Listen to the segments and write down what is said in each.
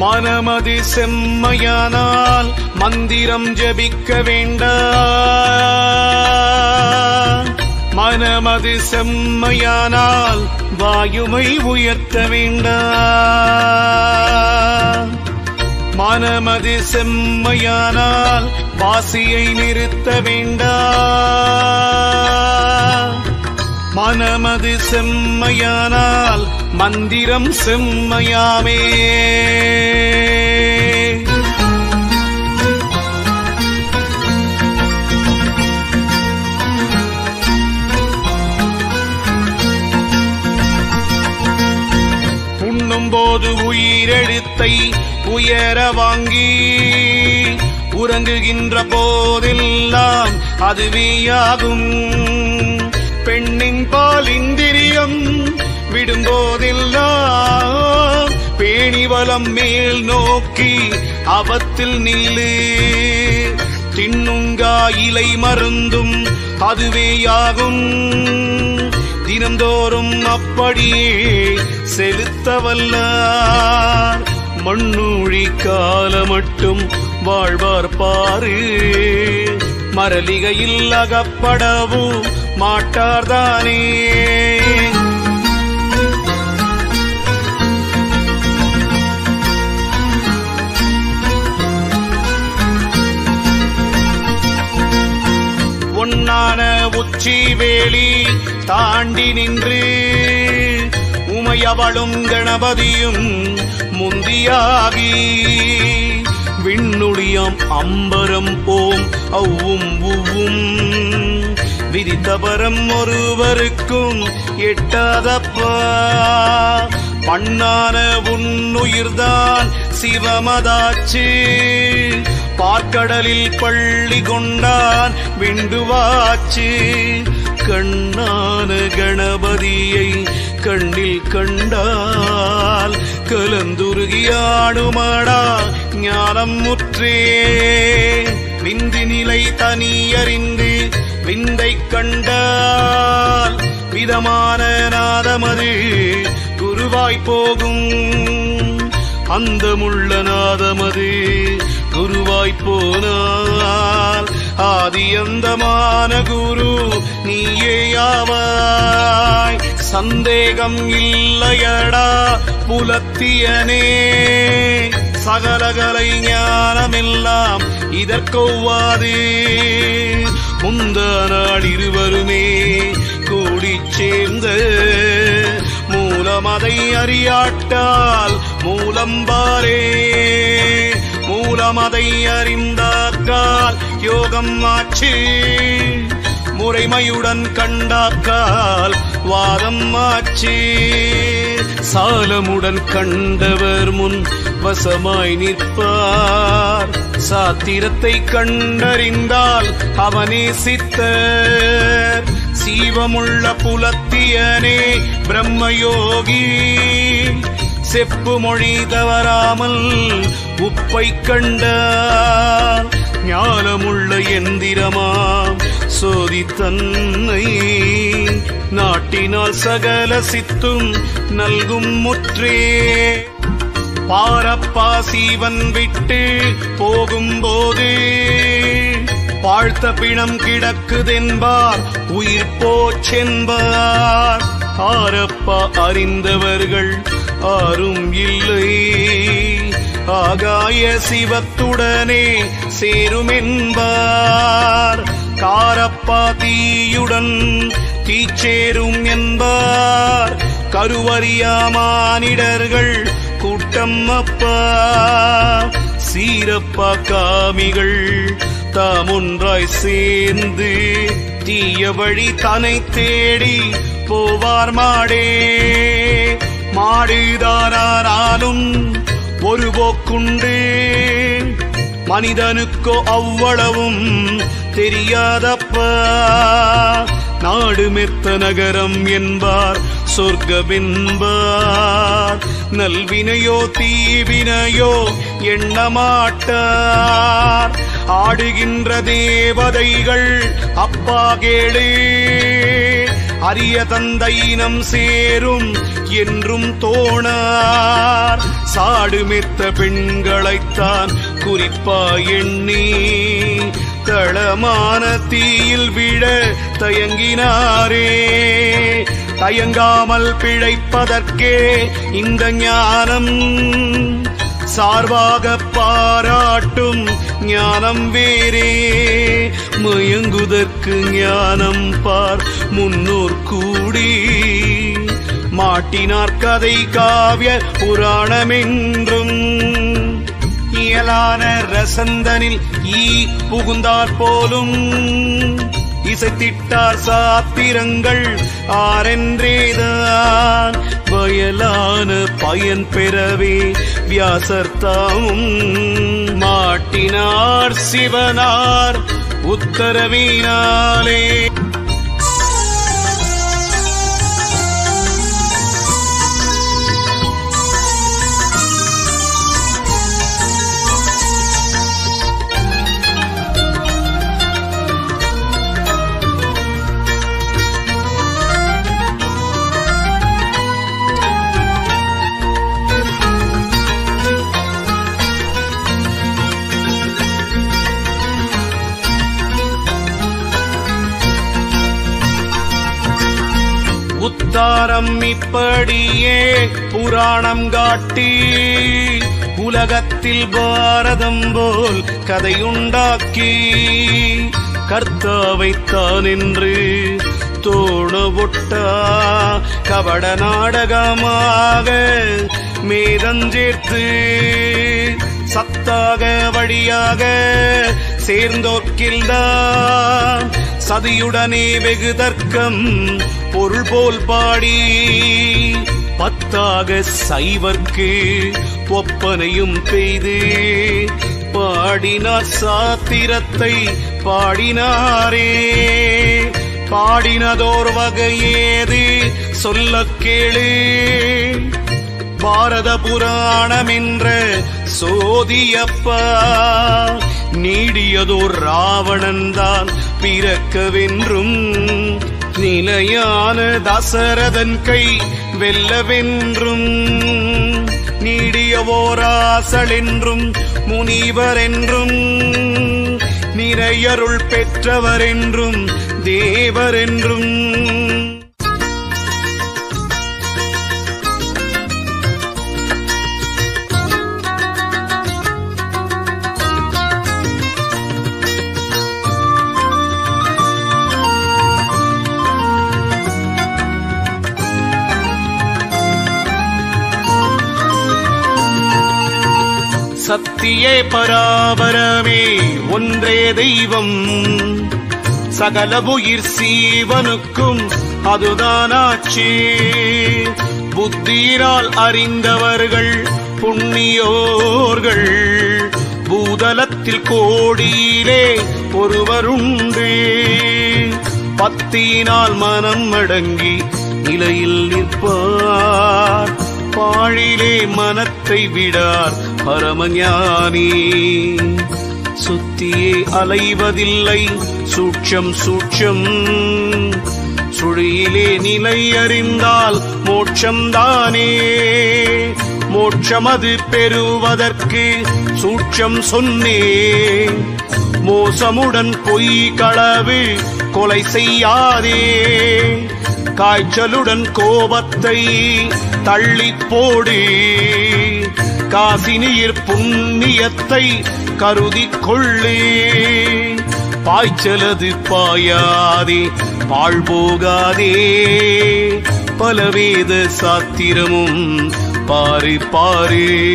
மனமதி செம்மையானால் மந்திரம் ஜபிக்க வேண்டாம் மனமது செம்மையானால் வாயுமை உயர்த்த வேண்டாம் மனமது செம்மையானால் வாசியை நிறுத்த வேண்டாம் மனமது செம்மையானால் மந்திரம் செம்மையாமே. போது உயிரெழுத்தை உயர வாங்கி உறங்குகின்ற போதெல்லாம் அதுவேயாகும். பெண் பால் இந்திரியம் விடும்போதெல்லாம் பேணிவலம் மேல் நோக்கி அவத்தில் நில்லு. தின்னுங்கா இலை மருந்தும் அதுவேயாகும். தினந்தோறும் அப்படியே செலுத்த வல்லார் மண்ணூழி கால மட்டும் வாழ்வார் பாரு. மரலிகையில் அகப்படவும் மாட்டார்தானே? ஒன்னான உச்சி வேலி தாண்டி நின்று உமையவளும் கணபதியும் முந்தியாகி விண்ணுடியாம் அம்பரம் ஓம் அவ்வும் உவ்வும். விரித்தபரம் ஒருவருக்கும் எட்டாதப்பா. பண்ணான உன்னுயிர்தான் சிவமதாச்சு. பார்க்கடலில் பள்ளி கொண்டான் விண்டுவாச்சு. கண்ணான கணபதியை கண்ணில் கண்டால் கலந்துருகியாடுமாடா ஞானம் முற்றே விந்தி நிலை தனியறிந்து விந்தை கண்டால் விதமான நாதமது குருவாய் போகும். அந்த முள்ள நாதமது குருவாய் போனால் ஆதியந்தமான குரு நீயேயாவாய் சந்தேகம் இல்லையடா புலத்தியனே. சகலகலை ஞானமெல்லாம் இதற்கொவ்வாதே முந்த நாள் இருவருமே கூடி சேர்ந்த மூலமதை அறியாட்டால் மூலம்பாரே. மூலமதை அறிந்தாக்கால் யோகம் ஆச்சு. முறைமையுடன் கண்டாக்கால் வாதம் ஆச்சு. சாலமுடன் கண்டவர் முன் வசமாய் நிற்பார். சாத்திரத்தை கண்டறிந்தால் அவனே சித்தர். சீவமுள்ள புலத்தியனே பிரம்மயோகி. செப்பு மொழி தவறாமல் உப்பை கண்டார் ஞானமுள்ள எந்திரமாம். சோதி தன்னை நாட்டினால் சகல சித்தும் நல்கும் முற்றே. பாரப்பா சீவன் விட்டு போகும்போது வாழ்த்த பிணம் கிடக்குதென்பார் உயிர் போச்சென்பார். ஆரப்பா அறிந்தவர்கள் ஆரும் இல்லை. ஆகாய சிவத்துடனே சேருமென்பார். காரப்பா தீயுடன் தீச்சேரும் என்பார். கருவறியாமானிடர்கள் கூட்ட அப்பா சீரப்பா காமிகள் தாம் ஒன்றாய் சேர்ந்து தீய வழி தனை தேடி போவார் மாடே. மாடுதாரானாலும் ஒரு போக்குண்டு. மனிதனுக்கோ அவ்வளவும் தெரியாதப்பா நாடு மெத்த நகரம் என்பார் சொர்க்கமென்பார். நல்வினையோ தீவினையோ எண்ணமாட்டார். ஆடுகின்ற தேவதைகள் அப்பா கேளே அரிய தந்தையினம் சேரும் என்றும் தோணார். சாடுமெத்த பெண்களைத்தான் குறிப்பா எண்ணி தளமான தீயில் விழ தயங்கினாரே. தயங்காமல் பிழைப்பதற்கே இந்த ஞானம் சார்பாக பாராட்டும் ஞானம் வேறே. மயங்குதற்கு ஞானம் பார் முன்னோர் கூடி. மாட்டினார் கதை காவிய புராணமென்றும் இயலான ரசந்தனில் ஈ புகுந்தாற் போலும். இசைத்திட்டார் சாத்திரங்கள் ஆரென்றேதான். வயலான பயன் பெறவே வியாசர்த்தாவும் மாட்டினார் சிவனார் உத்தரவினாலே உத்தாரம் இப்படியே புராணம் காட்டி உலகத்தில் பாரதம் போல் கதையுண்டாக்கி கர்த்தாவைத்தான் என்று தோணவொட்டா கபட நாடகமாக மேதஞ்சேர்த்து சத்தாக வழியாக சேர்ந்தோக்கில்தான் சதியுடனே வெகு தர்க்கம் பொருள் போல் பாடி பத்தாக சைவர்க்கு ஒப்பனையும் பெய்து பாடினார் சாத்திரத்தை பாடினாரே. பாடினதோர் வகையேது சொல்லக் கேளு. பாரத புராணம் என்ற சோதியப்பா நீடியதோர் ராவணன்தான் பிறக்கவென்றும் நிலையான தசரதன் கை வெல்லவென்றும் நீடியவோராசல் என்றும் முனிவர் என்றும் நிறையருள் பெற்றவர் என்றும் தேவர் என்றும் சத்தியே பராபரமே ஒன்றே தெய்வம். சகல உயிர் சீவனுக்கும் அதுதானாச்சு. புத்தியினால் அறிந்தவர்கள் புண்ணியோர்கள். பூதலத்தில் கோடியிலே ஒருவருண்டு. பத்தியினால் மனம் அடங்கி நிலையில் நிற்பார். பாழிலே மனத் மனத்தை விடார் பரமஞானி. சுத்தியே அலைவதில்லை சூட்சம் சூட்சம். சுழியிலே நிலை அறிந்தால் மோட்சம்தானே. மோட்சமது பெறுவதற்கு சூட்சம் சொன்னே. மோசமுடன் பொய் களவு கொலை செய்யாதே. காய்ச்சலுடன் கோபத்தை தள்ளி போடு. காசினியிற் புண்ணியத்தை கருதி கொள்ளு. பாய்ச்சலது பாயாதே பாழ் போகாதே. பலவேத சாத்திரமும் பாரு பாரு.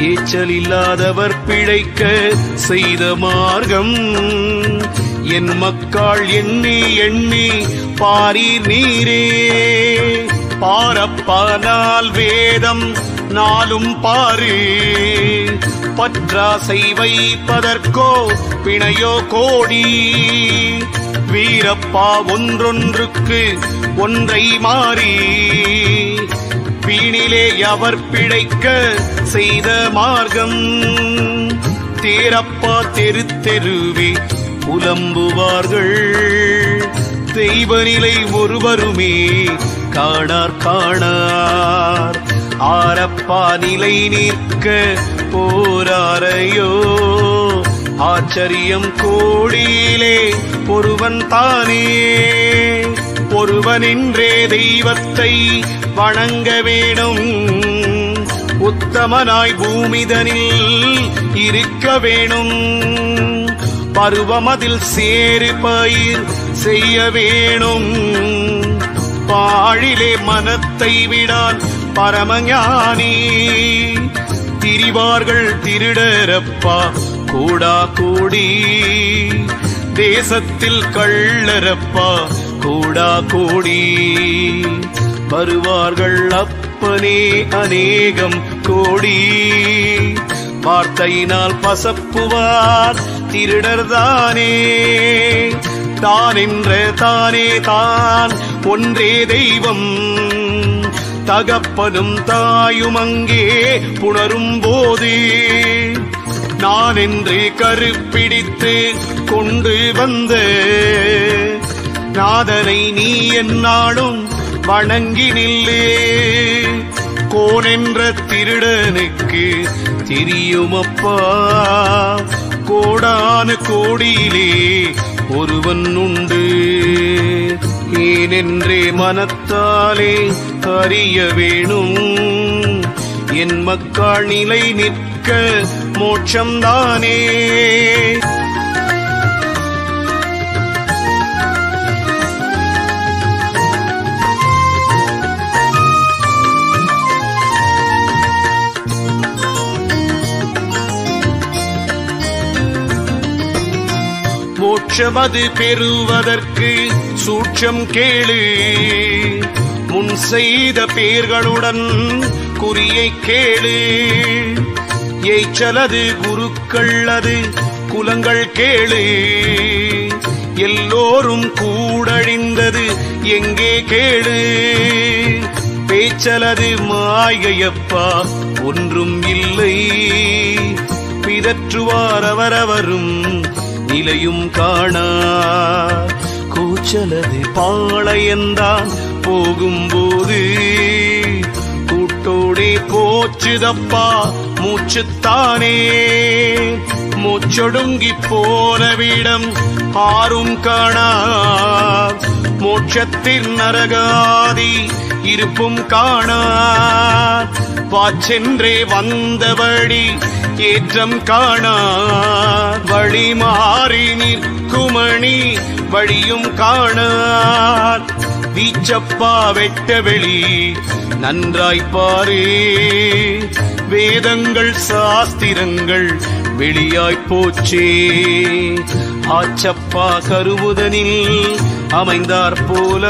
ஏச்சல் இல்லாதவர் பிழைக்க செய்த மார்க்கம். என் மக்காள் எண்ணி எண்ணி பாரீர் நீரே. பாரப்பானால் வேதம் நாளும் பாரு. பற்றாசை வைப்பதற்கோ பிணையோ கோடி. வீரப்பா ஒன்றொன்றுக்கு ஒன்றை மாறி. வீணிலே அவர் பிழைக்க செய்த மார்க்கம். தேரப்பா தெரு தெருவே புலம்புவார்கள் தெய்வநிலை ஒருவருமே காணார் காணார். ஆரப்பா நிலை நிற்க போராரையோ. ஆச்சரியம் கோடியிலே ஒருவன் தானே. ஒருவனின்றே தெய்வத்தை வணங்க வேணும் உத்தமனாய் பூமிதனில் இருக்க வேணும் பருவமதில் சேறு பயிர் செய்ய வேணும். பாழிலே மனத்தை விடான் பரமஞானி. திரிவார்கள் திருடரப்பா கூடா கூடி. தேசத்தில் கள்ளரப்பா கூடா கூடி. வருவார்கள் அப்பனே அநேகம் கோடி. வார்த்தையினால் பசப்புவார் திருடர்தானே? தான் என்ற தானே தான் ஒன்றே தெய்வம். தகப்பனும் தாயும் அங்கே புணரும் போது நான் என்று கருப்பிடித்து கொண்டு வந்த. நாதனை நீ என்னாலும் வணங்கி நில்லே. கோனென்ற திருடனுக்கு தெரியுமப்பா. கோடான கோடியிலே ஒருவன் உண்டு. ஏனென்றே மனத்தாலே அறிய வேணும். என் மக்கள் நிலை நிற்க மோட்சம்தானே. மோட்சமது பெறுவதற்கு சூட்சம் கேளு. முன் செய்த பேர்களுடன் குறியை கேளு. ஏய்ச்சலது குருக்கள் அது குலங்கள் கேளு. எல்லோரும் கூடழிந்தது எங்கே கேளு. பேச்சலது மாயையப்பா ஒன்றும் இல்லை. பிதற்றுவார் அவரவரும் நிலையும் காணா. கூச்சலது பாளையந்தான் போகும்போது. கூட்டோடே போச்சுதப்பா மூச்சுத்தானே. மூச்சொடுங்கி போனவிடம் ஆறும் காணா. மோட்சத்தின் நரகாதி இருப்பும் காணா. வாச்சென்றே வந்தபடி ஏற்றம் காணா வழி மாறி நிற்குமணி வழியும் காணார். வீச்சப்பா வெட்ட வெளி நன்றாய்ப்பாரே வேதங்கள் சாஸ்திரங்கள் வெளியாய் போச்சே. ஆச்சப்பா கருவுதனில் அமைந்தார் போல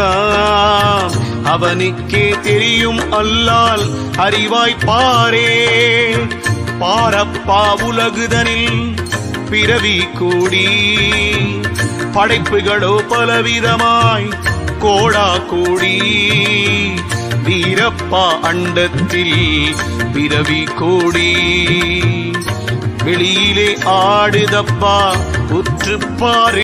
அவனுக்கே தெரியும் அல்லால் அறிவாய்ப்பாரே பாரப்பா உலகுதனில் பிறவி கூடி படைப்புகளோ பலவிதமாய் கோடா கூடி வீரப்பா அண்டத்தில் பிறவி கூடி. வெளியிலே ஆடுதப்பா உற்றுப்பாரு